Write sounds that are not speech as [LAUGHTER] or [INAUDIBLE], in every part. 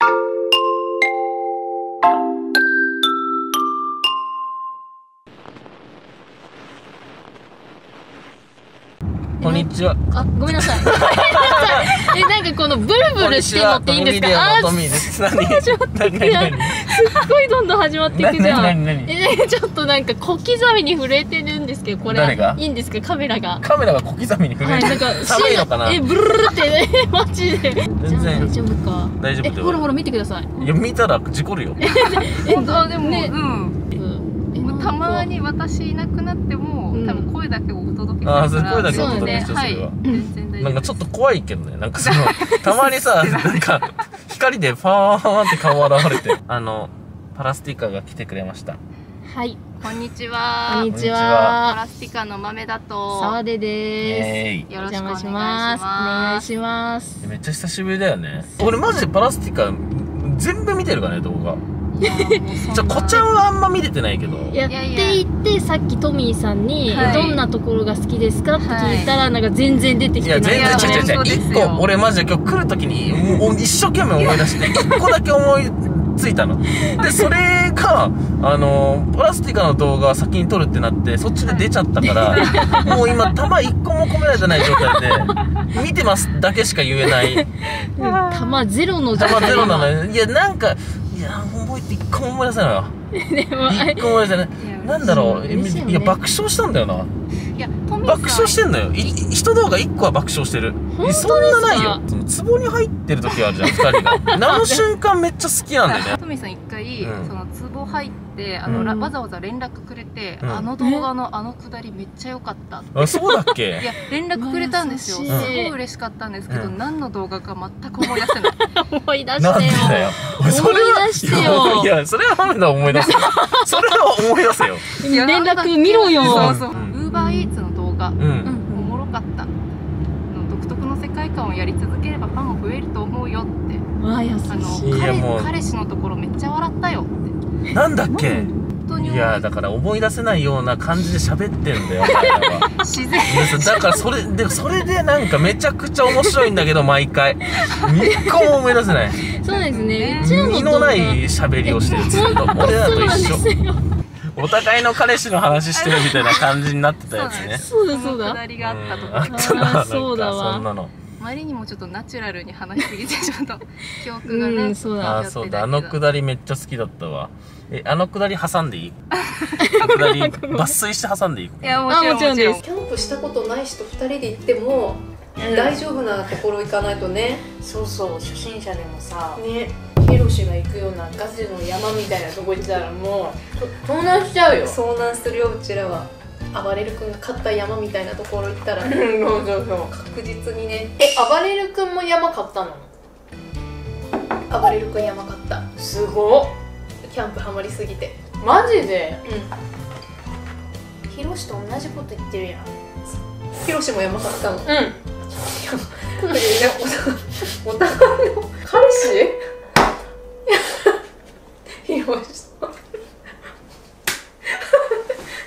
こんにちは。あ、ごめんなさい。[LAUGHS] え、なんかこのブルブルしてんのっていいんですか？あトミーです。何？始まって何？何何すっごいどんどん始まっていくじゃん。え、ちょっっとなんか小刻みに震えてるんけど、これ誰が？いいんですかカメラが。カメラが小刻みに震はい、えてる、なんか、[LAUGHS] 寒いのかな？え、ブルルルってね、[LAUGHS] マジで。全然。大丈夫か。え、大丈夫ほらほら見てください。いや見たら事故るよ。[LAUGHS] え、あでも、ねうん。たまに私いなくなっても、うん。多分声だけをお届けするから。あーそれ声だけお届けしてはい。それは。全然大丈夫なんかちょっと怖いけどね。なんかそのたまにさなんか光でパーンって顔現れてあのパラスティカが来てくれました。はい、こんにちこはんにちパは。ラスティカの豆だと。沢出イです。よろしくお願いします。お願いします。めっちゃ久しぶりだよね。俺マジでパラスティカ全部見てるからね動画じゃあこちゃんはあんま見れてないけど。やっていてさっきトミーさんに、はい。どんなところが好きですかって聞いたら、なんか全然出てきいやてない。全然違う違う違う。一よ個俺マジで今日来る時にもう一生懸命思い出して一個だけ思いついたの。で [LAUGHS] それがあのプラスティカの動画を先に撮るってなってそっちで出ちゃったからもう今弾一個も込められてない状態で見てますだけしか言えない。玉ゼロの状態。弾ゼロなのよ。いやなんかいや覚えて一個も思い出せないわ。[LAUGHS] でも一個も思い出せない。なんだろう。嬉しいよね。いや爆笑したんだよないやトミーさん。爆笑してんのよ。い一動画一個は爆笑してる。本当ですか？そんなないよ。その壺に入ってる時あるじゃん二人が。[LAUGHS] あの瞬間めっちゃ好きなんだよね。[LAUGHS] トミーさん一回、うん。その壺入ってあの、うん。らわざわざ連絡くれて、うん。あの動画のあのくだりめっちゃ良かったあそうだっいけや連絡くれたんですよ。すごい嬉しかったんですけど、うん。何の動画か全く思い出せない。[LAUGHS] 思い出してよ。思い出してよいやそれはハメだ思い出せよ。それは思い出せよ。連絡見ろよ。そうそうバーイーツの動画、ううん。んおもろかったあの独特の世界観をやり続ければファンも増えると思うよって。わあの彼もう。彼氏のところめっちゃ笑ったよって。なんだっけ？いやだから思い出せないような感じで喋ってんだよ [LAUGHS] 自然。だからそれでそれでなんかめちゃくちゃ面白いんだけど毎回。一個も思い出せない。そうですね。ね。うちらの身のない喋りをしてるずっと [LAUGHS] 俺らと一緒お互いの彼氏の話してるみたいな感じになってたやつね。[LAUGHS] そうだそうだ。そのくだりがあったとこう。ん。あったななんかあーそうだわそんなの。あまりにもちょっとナチュラルに話しすぎてちょっと [LAUGHS] 記憶がね、うんそうだ。あーそうだ。あのくだりめっちゃ好きだったわ。えあのくだり挟んでいい？[LAUGHS] あのくだり抜粋して挟んでいいいやもちろんあもちろんです。キャンプしたことない人2人で行っても大丈夫なところ行かないとね。そうそう初心者でもさ。ねヒロシが行くようなガチの山みたいなとこ行ったらもう盗難しちゃうよ遭難するようちらは暴れる君が買った山みたいなところ行ったらそうそうそう確実にねえ暴れる君も山買ったの暴れる君山買ったすごっキャンプハマりすぎてマジでうんヒロシと同じこと言ってるやんヒロシも山買ったのうんお互いの彼氏披露した。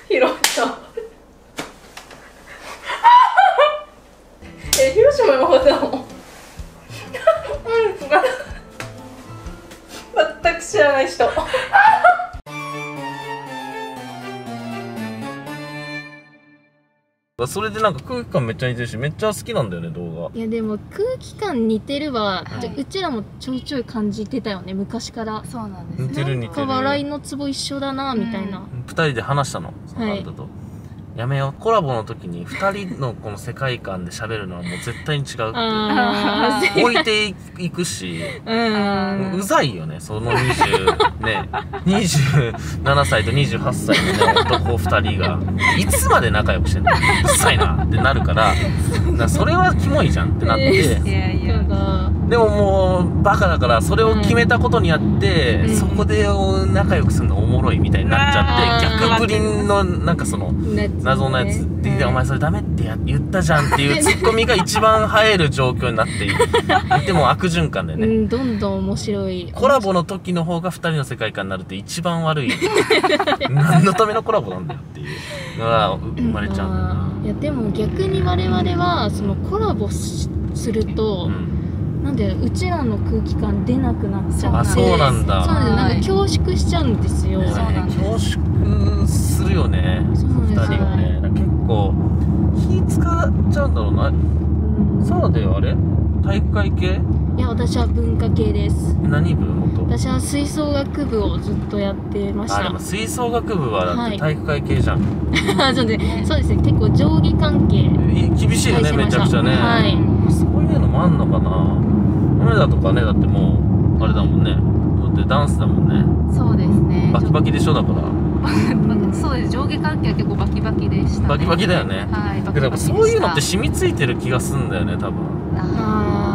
披露した。えヒロシも山買った。のうん全く知らない人それでなんか空気感めっちゃ似てるしめっちゃ好きなんだよね動画。いやでも空気感似てるわ、はい。うちらもちょいちょい感じてたよね昔から。そうなんです似てる似なんかてる笑いのツボ一緒だなみたいな、二人で話したのそのはい。方と、やめよう。コラボの時に二人のこの世界観で喋るのはもう絶対に違うっていう。あー。置いていくしうん。うざいよねその20ね。27歳と28歳のね男2人が。いつまで仲良くしてんの？うっさいなってなるから。だからそれはキモいじゃんってなって、いやいやでももうバカだからそれを決めたことによって、うん。そこで仲良くするのおもろいみたいになっちゃって、うん逆ぶりのなんかその謎のやつで、でお前それダメってや言ったじゃんっていうツッコミが一番映える状況になっている。[LAUGHS] でも悪循環だよね、うん、どんどん面白い。コラボの時の方が2人の世界観になるって一番悪い [LAUGHS] 何のためのコラボなんだよっていうのが生まれちゃうんいやでも逆に我々はそのコラボしすると、な、うんなんでうちらの空気感出なくなっちゃってあそうなんだ。そうなんです。なんか恐縮しちゃうんですよ、ねそうなんです恐縮するよね。二人はね。結構気使っちゃうんだろうな。うん。サラであれ？体育会系？いや私は文化系です。何部？元？私は吹奏楽部をずっとやってました。あでも吹奏楽部はだっはい。て体育会系じゃん、[LAUGHS] そうでそうですね。結構上下関係い厳しいよねめちゃくちゃね、はい。そういうのもあんのかな梅田とかねだってもうあれだもんね。だってダンスだもんね。そうですね。バキバキでしょだから。[LAUGHS] そうです。上下関係は結構バキバキでした、ね、バキバキだよね。はいバキバキそういうのって染みついてる気がすんだよね多分。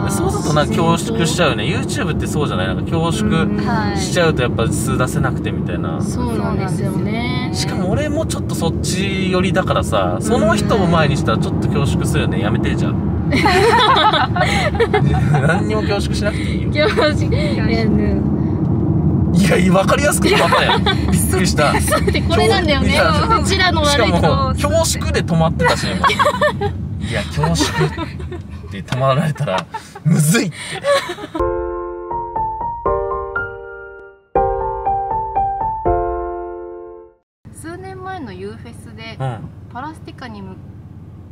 そうするとなんか恐縮しちゃうよね。YouTube ってそうじゃない。なんか恐縮うんはい。しちゃうとやっぱ数出せなくてみたいな。そうなんですよね。しかも俺もちょっとそっち寄りだからさその人を前にしたらちょっと恐縮するよね。やめてじゃん何にも恐縮しなくていいよ。恐縮。いやねいやいや分かりやすく止まったよびっくりした。しだってこれなんだよねうちらの悪かいと恐縮で止まってたし今いや恐縮って止まられたらむずいって。数年前の U フェスでうん。はいパラスティカに向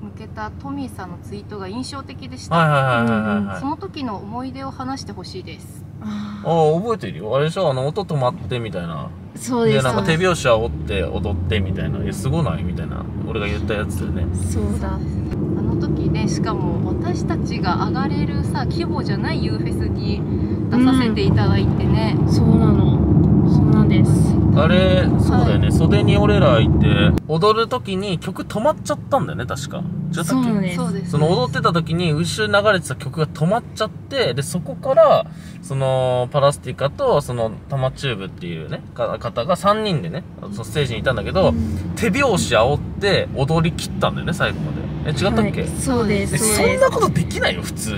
向けたトミーさんのツイートが印象的でした、その時の思い出を話してほしいです。あああ覚えてるよ。あれでしょ？あの音止まってみたいな。ーそうですなんか手拍子煽って踊ってみたいな。いやすごない？みたいな。俺が言ったやつだよね。すそうだ。あの時ねしかも私たちが上がれるさ規模じゃない U フェスに出させていただいてね、そうなのそうなんです。あれそうだよね、袖に俺らいて踊る時に曲止まっちゃったんだよね確か。違ったっけ？そうです。そうです。その踊ってた時に後ろに流れてた曲が止まっちゃってでそこからそのパラスティカとそのタマチューブっていうねか方が3人でねそのステージにいたんだけど、手拍子煽って踊り切ったんだよね最後まで。え違ったっけ、はいそうです。えそうですそんなことできないよ普通。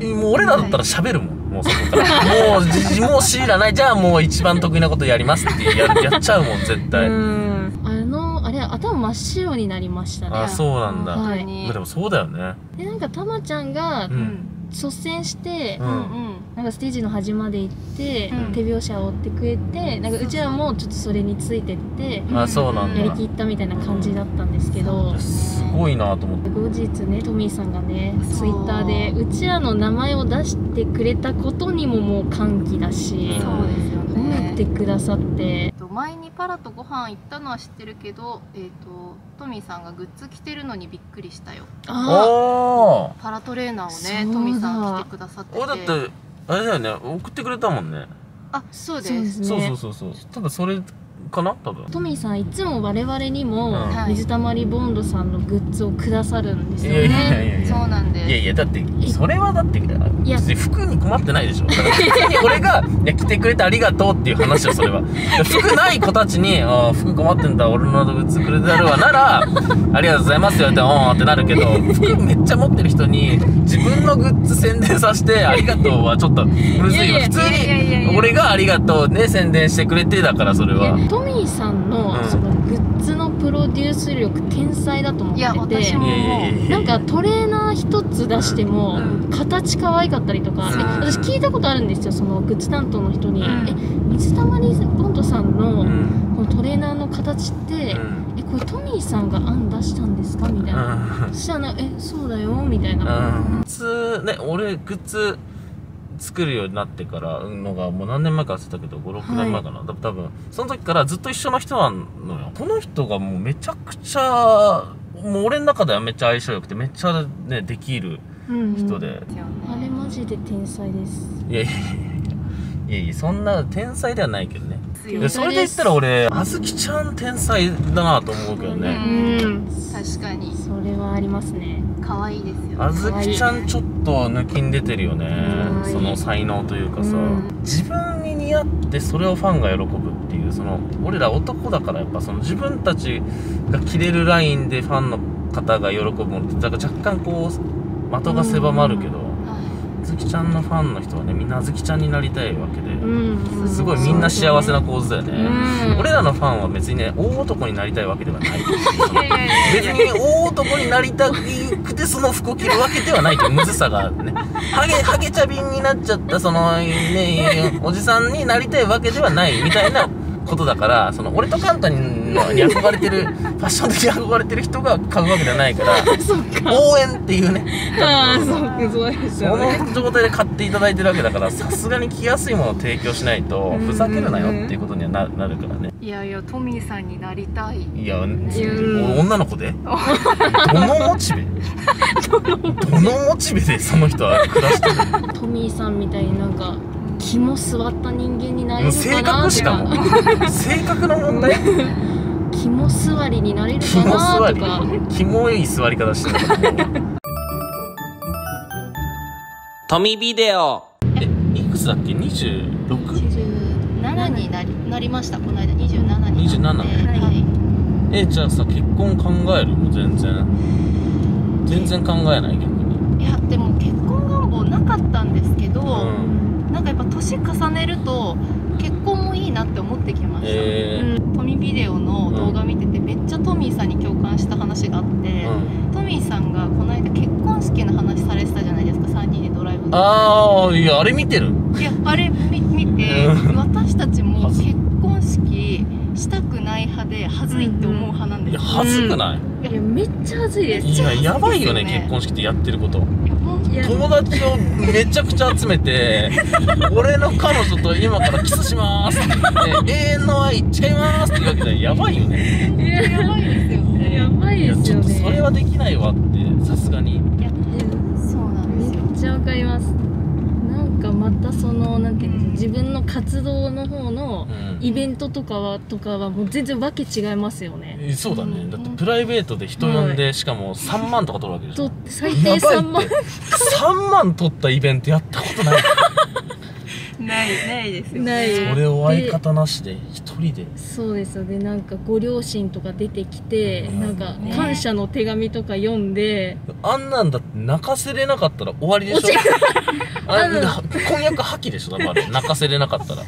え [LAUGHS] もう俺らだったら喋るもんもうそこからもうじもう強いらないじゃあもう一番得意なことやりますってやるやっちゃうもん絶対、うん。あのあれ頭真っ白になりました。ねあそうなんだ、はい。でもそうだよね。でなんかたまちゃんがううんん率先して、うん。なんかステージの端まで行って、うん。手拍子煽ってくれてなんかうちらもちょっとそれについてってあそうなんだ。やりきったみたいな感じだったんですけど、すごいなと思って。後日ねトミーさんがねツイッターでうちらの名前を出してくれたことにももう歓喜だし、うんそうですよ褒めねてくださってえっと前にパラとご飯行ったのは知ってるけど、えっとトミーさんがグッズ着てるのにびっくりしたよ。あおー。パラトレーナーをねトミーさん着てくださってて。俺だってあれだよね送ってくれたもんね。あそうですそうですね。そうそうそうそう。多分それかな？多分。トミーさんいつも我々にも、水たまりボンドさんのグッズをくださるんですいやいよいやいやそうなんです。いやいやだってそれはだってや。別に服に困ってないでしょ。だから別に俺がいや着てくれてありがとうっていう話よそれはいや服ない子たちに「ああ服困ってんだ俺のグッズくれてやるわ」なら「[LAUGHS] ありがとうございます」って言われて「うん」ってなるけど服めっちゃ持ってる人に自分のグッズ宣伝させて「ありがとう」はちょっとむずいいやいやよ普通いやいやいや。いやに俺が「ありがとう」ね宣伝してくれてだからそれは。いやトミーさんの,、うん。そのグッズのプロデュース力天才だと思ってて。なんかトレーナー一つ出しても、うん。形可愛かったりとか、うん。で私聞いたことあるんですよそのグッズ担当の人に「うん。え水たまりボンドさんの、うん。このトレーナーの形って、えこれトミーさんが案出したんですか?」みたいな、うん。そしたらな「えそうだよ」みたいな、うん。グッズね俺グッズ作るようになってからのがもう何年前か忘れたけど56年前かな、だ多分その時からずっと一緒の人なのよ。この人がもうめちゃくちゃもう俺の中ではめっちゃ相性良くてめっちゃねで。きるうんうん。人で、ですよねあれマジで天才です。いやいやいやいやいやいやそんな天才ではないけどね。でそれで言ったら俺あずきちゃん天才だなと思うけどうね、ん。確かに。それはありますね。可愛いですよあずきちゃんちょっと抜きん出てるよね。うんその才能というかさ、うん。自分に似合ってそれをファンが喜ぶっていうその俺ら男だからやっぱその自分たちが着れるラインでファンの方が喜ぶものってだから若干こう的が狭まるけど、はずきちゃんのファンの人はねみんなあずきちゃんになりたいわけで、うん。すごいみんな幸せな構図だよね、うん。俺らのファンは別にね大男になりたいわけではない。別に大男になりたくてその服を着るわけではないというむずさがあるね。ハゲハゲチャビンになっちゃったそのねおじさんになりたいわけではないみたいなことだからその俺とカンタに憧れてる [LAUGHS] ファッション的に憧れてる人が買うわけじゃないから [LAUGHS] 応援っていうね。ああそうそうですそよね。の状態で買っていただいてるわけだからさすがに着やすいものを提供しないとふざけるなよっていうことにはななるからね。いやいやトミーさんになりたい。いや、ん。女の子で？[LAUGHS] どのモチベ？どのモチベでその人は暮らしてるの？トミーさんみたいになんか肝据わった人間になれる性かなと格しかもか性格の問題？肝座りになれるか肝座り。なとかキモい座り方してる。トミビデオえいくつだっけ？26? 27になりなりました。この間27に27なって。はい。えじゃあさ結婚考えるもう全然。全然考えない逆に。いやでも結婚願望なかったんですけど、うんなんかやっぱ年重ねると結婚もいいなって思ってきました、えトミビデオの動画見ててめっちゃトミーさんに共感した話があって、ーうん。トミーさんがこの間結婚式の話されてたじゃないですか3人でドライブで。ああいやあれ見てる？いやあれ見見てうん。私たちも結婚式したくない派で恥ずいって思う派なんいやですよ、恥ずくない、いやめっちゃ恥ずいです。いややばいよねね。結婚式ってやってること友達をめちゃくちゃ集めて [LAUGHS] 俺の彼女と今からキスしますって言って永遠の愛いっちゃいますって言うわけでやばいよね。いややばいですよね。やばいですよちょっとそれねはできないわってさすがに。いやそうなんですよ。めっちゃわかります。なんかまたそのなんていうんですか自分の活動の方のうん。イベントとかはとかはもう全然わけ違いますよね。えそうだね。だってプライベートで人呼んでしかも3万とか取るわけでしょ。と最低やばい。3万って3万取ったイベントやったことないないないですよね。ない。それを相方なしで一人で。そうですよね。なんかご両親とか出てきてうん。なんかね。感謝の手紙とか読んで。あんなんだって泣かせれなかったら終わりでしょ。あれ婚約破棄でしょ多分あれ泣かせれなかったらあ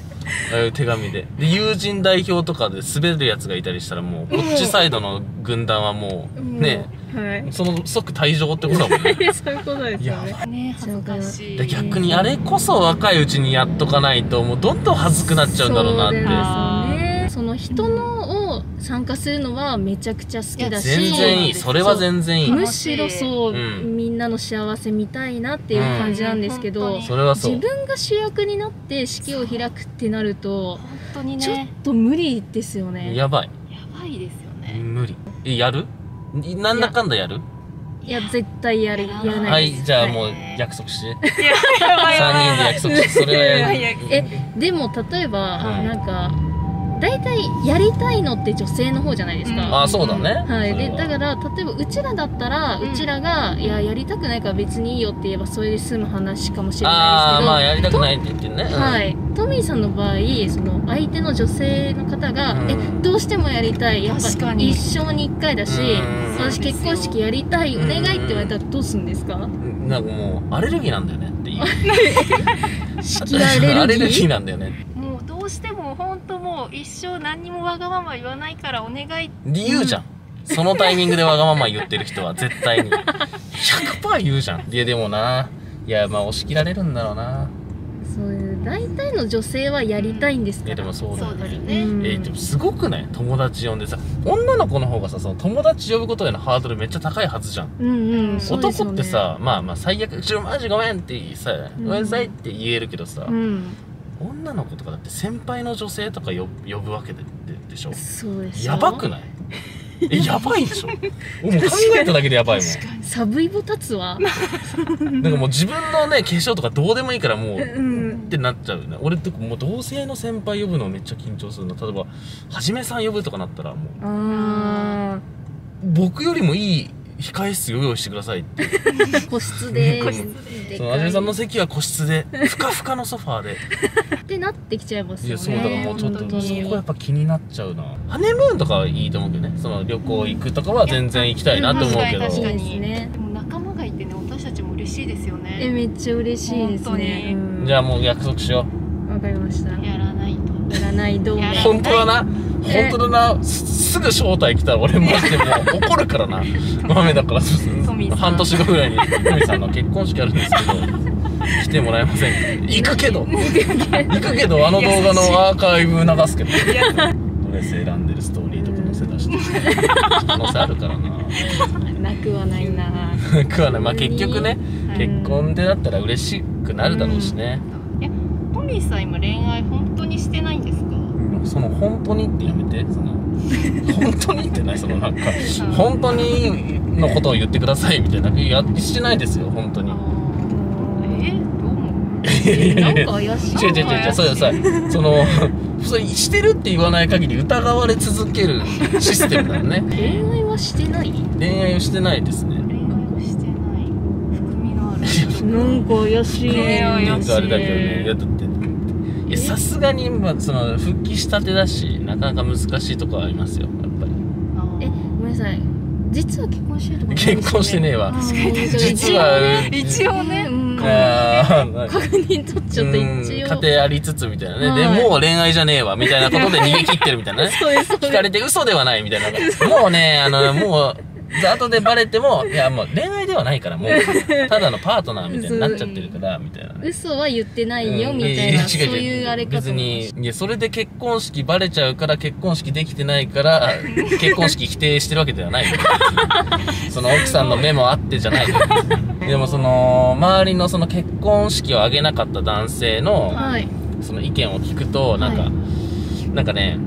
あいう手紙で。で友人代表とかで滑るやつがいたりしたらもうこっちサイドの軍団はもうねはい。その即退場ってことだもんね。[LAUGHS] そういうことですよやねね恥ずかしい。で逆にあれこそ若いうちにやっとかないともうどんどん恥ずくなっちゃうんだろうなって。そうですよね。その人のを参加するのはめちゃくちゃ好きだし。全然いい。それは全然いい。むしろそう、うんみんなの幸せ見たいなっていう感じなんですけど、うん。それはそう。自分が主役になって式を開くってなると本当にちょっねと無理ですよね。やばい。やばいですよね。無理。えやる？いなんだかんだやる？いや絶対やる。やらはないです。いじゃあもう約束して。[LAUGHS] 3人で約束してそれはやるえでも例えば、はい。なんか大体やりたいのって女性の方じゃないですか、うん。ああそうだね。はい、でだから例えばうちらだったら、ううんちらが「いややりたくないから別にいいよ」って言えばそれで済む話かもしれあないですけどあまあやりたくないって言ってるね、うん。はい、トミーさんの場合その相手の女性の方が「うん。えどうしてもやりたい。やっぱ一生に1回だしうん。私結婚式やりたいおうん願い」って言われたらどうするんですか？なんかもうアレルギーなんだよねっていう。式アレルギーアレルギーなんだよね一生何にもわがまま言わないからお願い。理由じゃん、そのタイミングでわがまま言ってる人は絶対に。100%言うじゃん。いやでもな。いやまあ押し切られるんだろうな。そういう大体の女性はやりたいんですいから、やでもそうだそよね。ね、うん。えーでもすごくない友達呼んでさ女の子の方がさその友達呼ぶことへのハードルめっちゃ高いはずじゃん。うんうん。男ってさまあまあ最悪「ちょマジごめん」ってさ「うん。ごめんなさい」って言えるけどさ、うん女の子とかだって先輩の女性とか呼呼ぶわけでででしょ？そうですよやばくない？えやばいでしょ？[LAUGHS] もう考えただけでやばいもん。サブイボ立つわ。[LAUGHS] なんかもう自分のね化粧とかどうでもいいからもううんってなっちゃうよね。俺ってもう同性の先輩呼ぶのめっちゃ緊張するの例えばはじめさん呼ぶとかなったらもうあ僕よりもいい控え室用意してくださいって。ー [LAUGHS] 個室で。個で。そのはじめさんの席は個室で。ふかふかのソファーで。ってなってきちゃいますよね。いやそうだからもうちょっとそこはやっぱ気になっちゃうな。ハネムーンとかはいいと思うけどね。その旅行行くとかは全然行きたいなと思うけど。確かにねでも仲間がいてね私たちも嬉嬉しいですよえねめっちゃ嬉しいですね。本うんじゃあもう約束しよわかりました。やらないと。やらないどうやらう本当だな。え本当だな。すすぐ招待来たら俺マジでもう怒るからな。[LAUGHS] 豆だから。半年後ぐらいにトミーさんの結婚式あるんですけど [LAUGHS] 来てもらえません。か行くけど。行くけどあの動画のアーカイブ流すけど。ドレス選んでるストーリーとか載せ出して。[LAUGHS] 可能性あるからな。なくはないな。食わない。まあ結局ねはい。結婚でだったら嬉しくなるだろうしね、えトミーさん今恋愛本当にしてないんですか？その本当にってやめてその本当にってないそのなんか本当にのことを言ってくださいみたいないやしてないですよ本当に。えなんか怪しい違う違う違う違うそうさそのそれしてるって言わない限り疑われ続けるシステムだよね。[LAUGHS] 恋愛はしてない？恋愛をしてないですね。恋愛をしてない。含みのある。なんか怪しい恋愛をなんかあれだけどね。いやだっていやさすがにまあその復帰したてだしなかなか難しいところありますよやっぱり。えごめんなさい。実は結婚してるとかないですよね。結婚してねえわ。あー本当に。実は一応ね。うん。あー確認取っちゃってうん。一応。家庭ありつつみたいなね、はい。でもう恋愛じゃねえわみたいなことで逃げ切ってるみたいなね。[LAUGHS] そうですそうです。聞かれて嘘ではないみたいな。もうねあのもう後でバレてもいやもう恋愛ではないからもう [LAUGHS] ただのパートナーみたいになっちゃってるからみたいなね。嘘は言ってないようん。みたいなそういうあれかと別にいやそれで結婚式バレちゃうから結婚式できてないから [LAUGHS] 結婚式否定してるわけではない。よ [LAUGHS] その奥さんの目もあってじゃない。よでもその周りのその結婚式を挙げなかった男性の、たはい。その意見を聞くとなんか、はなんかね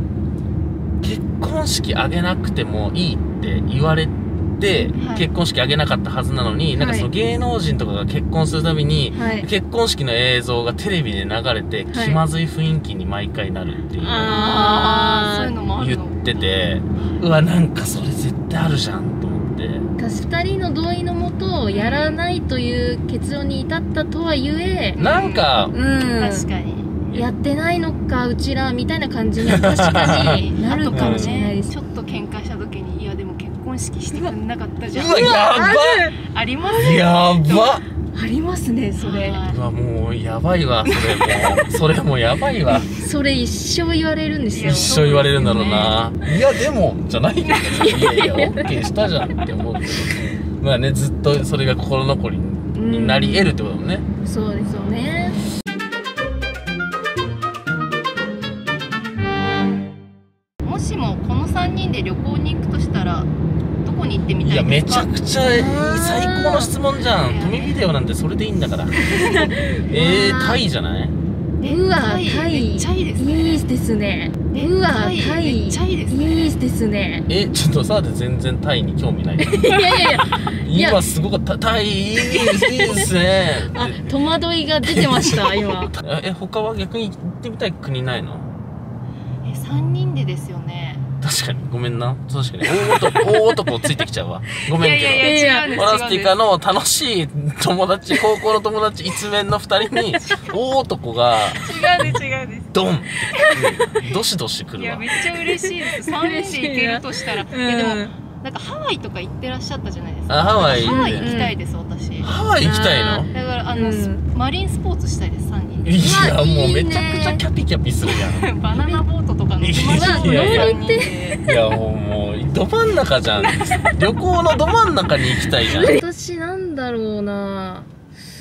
結婚式挙げなくてもいいって言われて、はい。結婚式挙げなかったはずなのに、なんかその芸能人とかが結婚するたびに、はい。結婚式の映像がテレビで流れて、はい。気まずい雰囲気に毎回なるっていうのを言っててうわなんかそれ絶対あるじゃんと思って。ー2人の同意のもとやらないという結論に至ったとはいえなんかうん。確かに。やってないのかうちらみたいな感じには確かになるかもしれないです。ちょっと喧嘩した時にいやでも結婚式してくんなかったじゃん。うわやありますばやば。ありますねそれ。はうわもうやばいわそれもそれもやばいわ。それ一生言われるんですよ。一生言われるんだろうな、いやでもじゃないけどねいやいや OK したじゃんって思う。けどまあねずっとそれが心残りになり得るってことだもんね、そうですよね。もしもこの3人で旅行に行くとしたらどこに行ってみいやめちゃくちゃ最高の質問じゃん。富ビデオなんてそれでいいんだから。[LAUGHS] えー、タイじゃない？えうわタイ。タイ。めっちゃいいですね。いいですね。えうわタイタイ。めっちゃいいですね。いいですね。えちょっとさで全然タイに興味ない。いやいやいや。や今すごかった。タイいいですね。あ戸惑いが出てました今。え他は逆に行ってみたい国ないの？え3人でですよね確かに。ごめんな。確かに。大男大男ついてきちゃうわ。[LAUGHS] ごめんけど。いやいや違うんです。オラスティカの楽しい友達、[LAUGHS] 高校の友達一面の二人に、大男が、違うんです違うんです。ドン。どしどし来るわ。いやめ。っちゃ嬉しいです。3人で行けるとしたら、うんでもなんかハワイとか行ってらっしゃったじゃないですか。あ、ハワイ。ハワイ行きたいです、私。ハワイ行きたいの？だからあの、うん。マリンスポーツしたいです3人。でいや、うわもうめちゃくちゃキャピキャピするやん。バナナボートとか乗ってましたいやいや3人でいや、もう、もう、ど真ん中じゃん。旅行のど真ん中に行きたいじゃん。私なんだろうな。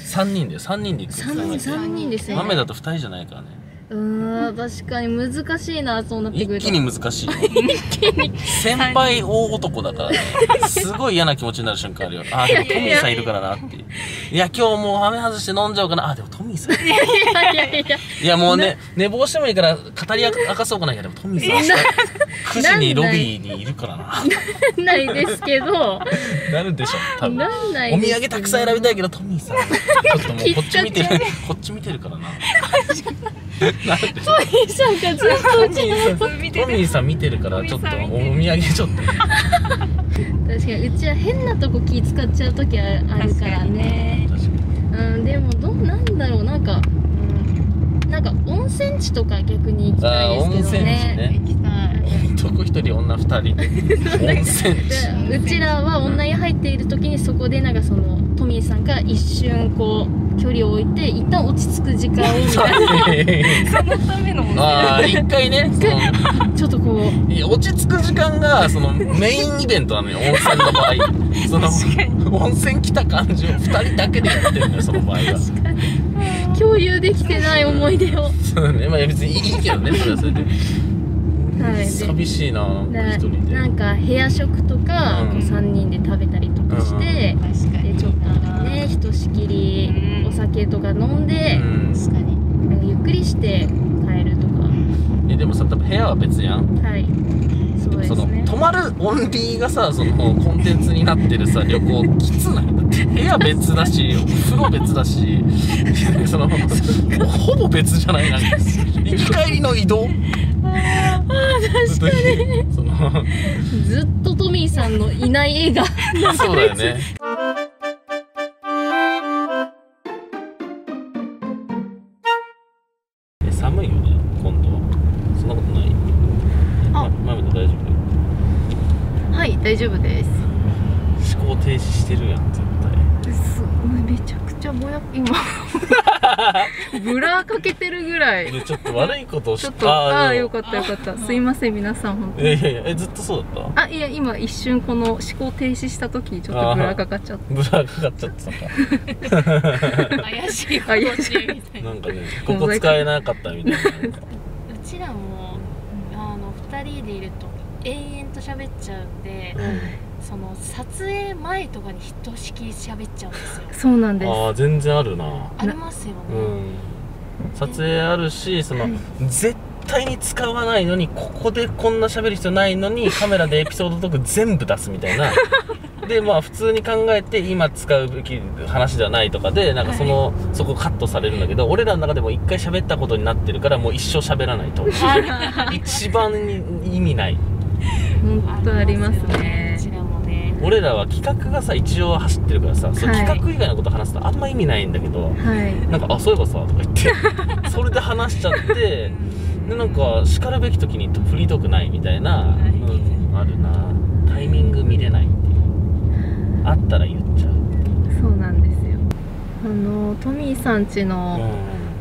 三人で、三人で行く三人三人ですね。豆だと二人じゃないからね。うーん確かに難しいなそうなってくると一気に難しいよ。[LAUGHS] 先輩大男だからね。すごい嫌な気持ちになる瞬間あるよ。あ、でもトミーさんいるからなっていう。いや、今日もう雨外して飲んじゃおうかな。あ、でもトミーさんいる。いやいやいやいや、もうね、寝坊してもいいから語り明かそうかな。いや、でもトミーさん明日9時にロビーにいるからな。ないですけどなるでしょ、多分。なんないお土です産たくさん選びたいけど、トミーさん。ちょっともうこっち見てる、こっち見てるからな。[LAUGHS] なんで？しょいいじゃんかずっとうちのトミーさん見てるから、ちょっとお土産ちょっと。確かに。うちは変なとこ気使っちゃう時ああるからね。確かにうんでもどうなんだろう。なんか、うん、なんか温泉地とか逆に行きたいですけどね。男一人女二人で。温泉地でうちらは女湯入っている時にそこでなんかそのトミーさんが一瞬こう距離を置いて一旦落ち着く時間をみたいな。[LAUGHS] そのためのものああ一回ねちょっとこう落ち着く時間がそのメインイベントなのよ温泉の場合。その温泉来た感じを2人だけでやってるのよその場合は共有できてない思い出を。そうね。まあ別にいいけどね。[LAUGHS] それはそれで、はい。で寂しいななんかな一人で。なんか部屋食とか、うん。こう3人で食べたりとかして、確かにでちょっとねひとしきりうん。お酒とか飲んで、うん。確かに。なんかゆっくりして帰るとか。えでもさ多分部屋は別やん。はい。そうですそのね泊まるオンリーがさそのコンテンツになってるさ旅行きつない？だ部屋別だしお風呂別だし [LAUGHS] そのほぼ別じゃないな。ん [LAUGHS] か行き帰りの移動。あ確かに。そのずっとトミーさんのいない映画。そうだよね。え寒いよね今度は。そんなことない？あ。ままみ大丈はい大丈夫です。夫思考停止してるやん絶対すめちゃくちゃぼや今。[LAUGHS] ブラかけてるぐらい。でちょっと悪いことをしちょっとああよかったよかった。すいません皆さん本当に。いやいやえずっとそうだった？あいや今一瞬この思考停止した時ちょっとブラかかっちゃっブラかかっちゃってたか。怪しい。怪しい。みたいなんかねここ使えなかったみたいな。うちらもあの2人でいると延々と喋っちゃうんでその撮影前とかにひとしきり喋っちゃうんですよ。たそうなんです。ああ全然あるな。ありますよね、うん。撮影あるしその、絶対に使わないのにここでこんな喋る必要ないのにカメラでエピソードトーク全部出すみたいな。[LAUGHS] でまあ普通に考えて今使うべき話ではないとかでなんかその、そこカットされるんだけど俺らの中でも一回喋ったことになってるからもう一生喋らないと。一番意味ない。本当ありますね俺らは企画がさ一応走ってるからさ、はい。企画以外のこと話すとあんま意味ないんだけどはい。なんか「あそういえばさ」とか言ってそれで話しちゃってでなんかしかるべき時にフリートークないみたいな、うんあるな。タイミング見れないっていうあったら言っちゃう、そうなんですよ。あのトミーさんちうのん、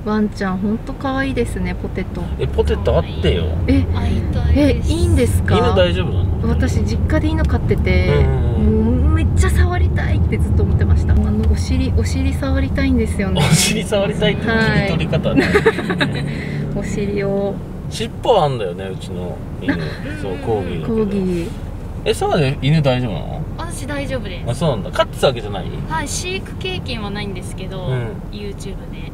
ワンちゃん本当可愛いですねポテト。えポテトあってよ。え会いたいえいいんですか？犬大丈夫なの？私実家で犬飼っててうんめっちゃ触りたいってずっと思ってました。あのお尻お尻触りたいんですよね。お尻触りたいって切り取り方ね、[LAUGHS] お尻を。尻尾あんだよねうちの犬。そうコーギーコーギーえそうだね。犬大丈夫なの？私大丈夫です。あそうなんだ。飼ってたわけじゃない？はい飼育経験はないんですけど、うん。YouTube で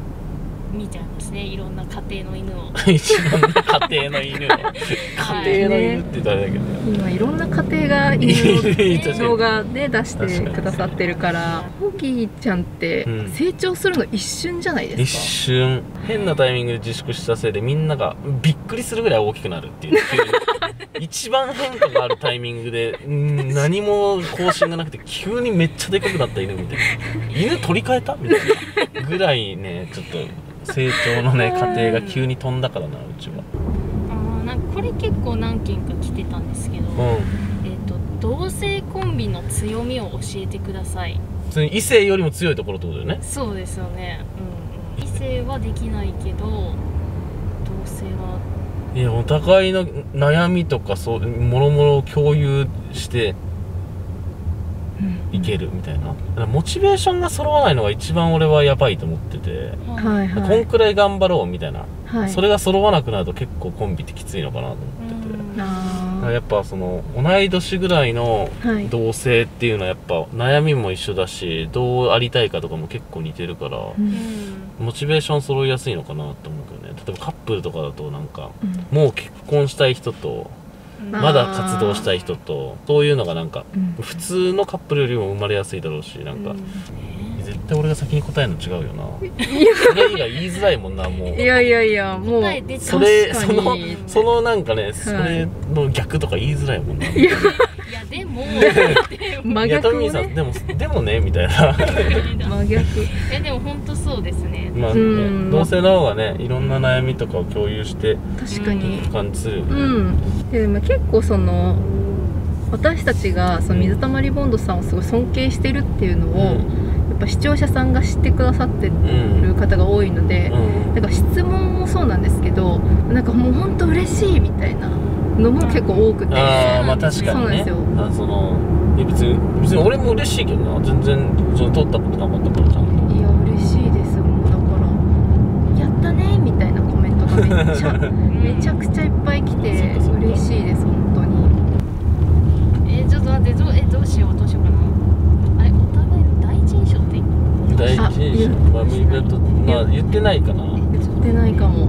見ちゃいますね。いろんな家庭の犬を。一番ね家庭の犬。を家庭の犬って誰だけ？ど今いろんな家庭が犬の動画で出してくださってるからコーギーちゃんってうん成長するの一瞬じゃない一ですか、瞬変なタイミングで自粛したせいでみんながびっくりするぐらい大きくなるっていう。一番変化があるタイミングでうん何も更新がなくて急にめっちゃでかくなった犬みたいな。犬取り替えた？みたいな。ぐらいねちょっと成長のね過程が急に飛んだからなうちは。あーなんかこれ結構何件か来てたんですけど、うん。えっ、と同性コンビの強みを教えてください。普通に異性よりも強いところってことだよね。そうですよね。うん。うん異性はできないけど同性は。いやお互いの悩みとかそうもろもろを共有していけるみたいな。だからモチベーションが揃わないのが一番俺はやばいと思ってて、はいこはい。んくらい頑張ろうみたいな、はい。それが揃わなくなると結構コンビってきついのかなと思ってて、うん。だからあやっぱその同い年ぐらいの同性っていうのはやっぱ悩みも一緒だしどうありたいかとかも結構似てるから、うん。モチベーション揃いやすいのかなと思うけどね。例えばカップルとかだとなんかうん。もう結婚したい人とまだ活動したい人とそういうのがなんかうん。普通のカップルよりも生まれやすいだろうしなんか、絶対俺が先に答えるの違うよな。それ以外言いづらいもんなもう。いやいやいやもうそうれ確そのそのなんかねそれの逆とか言いづらいもんな、やでも真いやトミー逆をねさんでもでもねみたいな。真逆。えでも本当そうですね。まあ、うん。ね、同性の方がねいろんな悩みとかを共有して確かに。感じするうん。でも結構その私たちがその水溜りボンドさんをすごい尊敬してるっていうのを、やっっぱ視聴者さんが知ってくださってうん。る方が多いので、うん。なんか質問もそうなんですけどなんかもう本当嬉しいみたいなのも結構多くて。ああまあ確かにね。そうなんですよ。あそのいや別に別に俺も嬉しいけどな。全然その撮ったことなかったからちゃんと。いや嬉しいですもうだから「やったね」みたいなコメントがめっちゃ [LAUGHS] めちゃくちゃいっぱい来て嬉しいです本当に。えちょっと待ってどうえどうしようどうしようかな。あれお互いの第一印象って第一印象？まあ言うとまあ言ってないかな。言ってないかも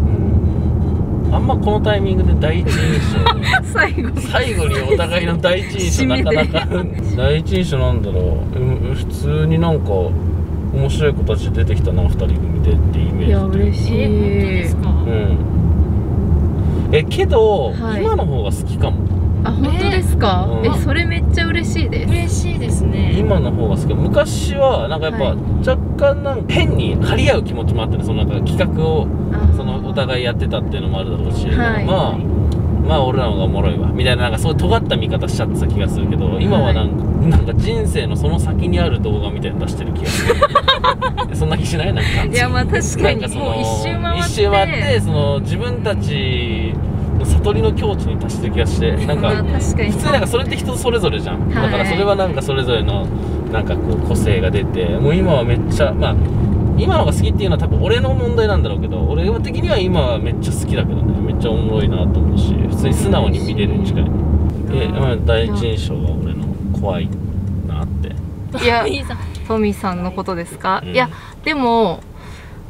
あんまこのタイミングで第一印象。[LAUGHS] 最後。最後にお互いの第一印象なかなか。[LAUGHS] 第一印象なんだろう。うん普通になんか面白い子たち出てきたな二人組でってイメいやージで嬉しい。ですか、うん。えけど、はい。今の方が好きかも。あ本当ですか、うん。えそれめっちゃ嬉しいです。嬉しいですね。今の方が好き昔はなんかやっぱ、はい。若干なんか変に張り合う気持ちもあってね。そのなんか企画をそのお互いやってたっていうのもあるだろうし、はい。まあまあ俺らの方がおもろいわ。みたいななんかそういう尖った見方しちゃってた気がするけど今はなんか,、なんか人生のその先にある動画みたいなの出してる気がする。[LAUGHS] そんな気しない？なんか。いやまあ確かに。なんかそのもう一周回って。一周回ってその自分たちの悟りの境地に達してる気がして [LAUGHS] なんか普通なんかそれって人それぞれじゃん、はい。だからそれはなんかそれぞれのなんかこう個性が出てもう今はめっちゃまあ今のが好きっていうのは多分俺の問題なんだろうけど俺的には今はめっちゃ好きだけどね。めっちゃおもろいなと思うし普通に素直に見れるに近いで、まあ、第一印象は俺の怖いなって。いやトミーさんのことですか、うん。いやでも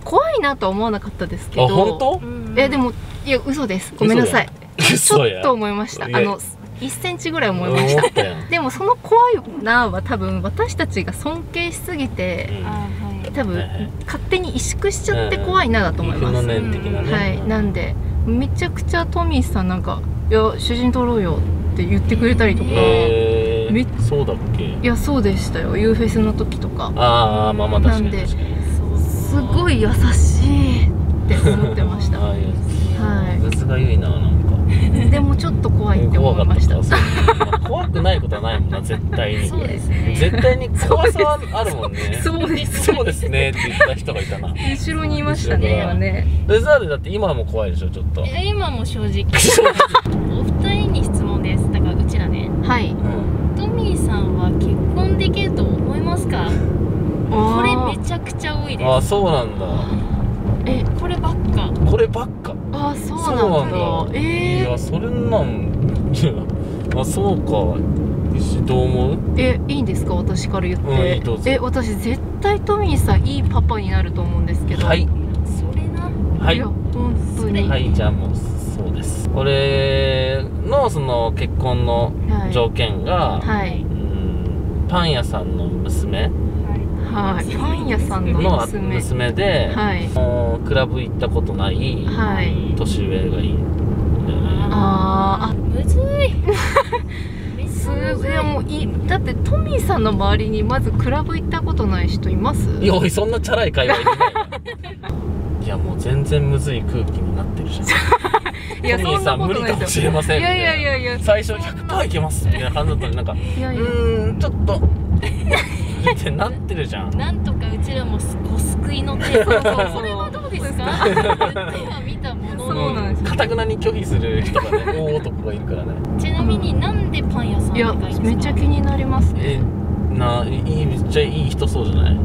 怖いなとは思わなかったですけあど本当？いやでもいや嘘です。ごめんなさい。ち嘘や。ょっと思いました。あの1センチぐらい思いました。でもその怖いなは多分私たちが尊敬しすぎてうん多分はいはい。勝手に萎縮しちゃって怖いなだと思います、負の念的なね、はい。なんでめちゃくちゃトミーさんなんか「いや主人撮ろうよ」って言ってくれたりとか、へめえそうだっけ？いやそうでしたよ。U フェスの時とか。ああまあまあ確かになんで確かにすごい優しいって思ってました。ああいやはグズがゆいななんか。いでもちょっと怖いって思いました。怖かったかそうまあ怖くないことはないもんな絶対に。そうですね。絶対に怖さはあるもんね。[LAUGHS] そうです。そうですねって言った人がいたな。後ろにいましたね今ね。レザーでだって今も怖いでしょちょっと。え今も正直。[LAUGHS] お二人に質問です。だからうちらね。はい。うん。トミーさんは結婚できると思いますか？これめあちゃくちゃ多いでああそうなんだ。えすこればっか。こればっか。あーそうなんだ。なんだ。いえやそれなんい？やあそうか。石どう思う？ー、えいいんですか？私から言って、うんいいどうぞ。え私絶対トミーさんいいパパになると思うんですけど。はい。それな。はい。や本当に。はいじゃあもうそうです。俺のその結婚のはい。条件が、はい。うんパン屋さんの娘はい。パン屋さんのの娘。娘で、はい。もうクラブ行ったことないはい。年上がいいんだよね。あーむずいめっあすちゃむずいでもいだってトミーさんの周りにまずクラブ行ったことない人います？いやおいそんなチャラい会話いないわ [LAUGHS] いやもう全然むずい空気になってるじゃん。いやトミーさん無理かもしれません。いやいやいやいや。最初100%いけますみたいな感じだったのになんかういやいや。ーんちょっと。ってなってるじゃん。なんとかうちらもすお救いの手。[LAUGHS] そうそうそう。それはどうですか？[LAUGHS] そうのなんですよ。かたくなに拒否する人がね大男がいるからね。ちなみになんでパン屋さんいやめっちゃ気になりますね。えないいめっちゃいい人そうじゃない？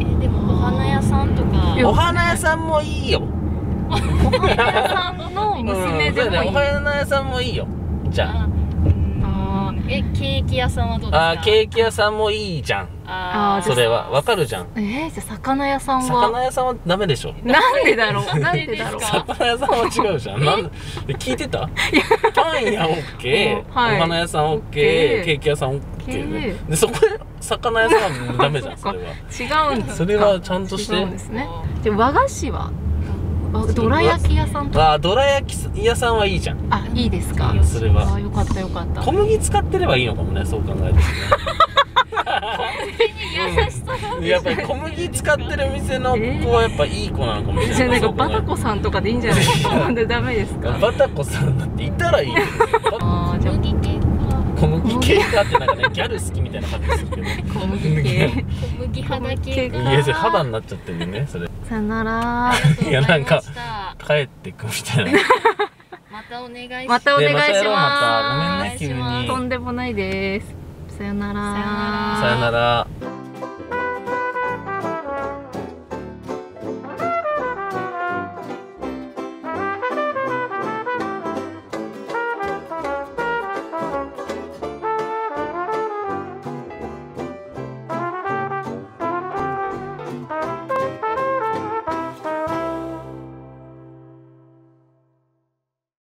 えでもお花屋さんとか。お花屋さんもいいよ。お花屋さんの娘でうんそうだね。おもいい花屋さんもいいよ。じゃあケーキ屋さんはどうですか？あケーキ屋さんもいいじゃん。あそれは。わかるじゃん。えー、じゃあ魚屋さんは？魚屋さんはダメでしょ。なんでだろう？[LAUGHS] なんでだろう魚屋さんは違うじゃん。なんで？聞いてた？パン屋 OK、はい。お花屋さん OK、OK ケーキ屋さん OK ねでそこで魚屋さんはダメじゃんそれは。違うんですかそれはちゃんとして。違うんですね。で和菓子は？あどら焼き屋さんとか？あーどら焼き屋さんはいいじゃん。あいいですか？それは。あよかったよかった。小麦使ってればいいのかもねそう考えるとね。うん。やっぱり小麦使ってる店の子はやっぱいい子なのかもしれない。じゃあなんかバタコさんとかでいいんじゃないですか？ダメですかバタコさんだっていたらいいよ。あーじゃあ。麦系か。小麦系かってなんかねギャル好きみたいな感じするけど。小麦系。小麦肌系か。いや肌になっちゃってるよねそれさよなら。[LAUGHS] いやなんか帰ってくみたいな。[LAUGHS] またお願いします。またお願いしでまたやろうままたごめんねとんでもないです。さよなら。さよなら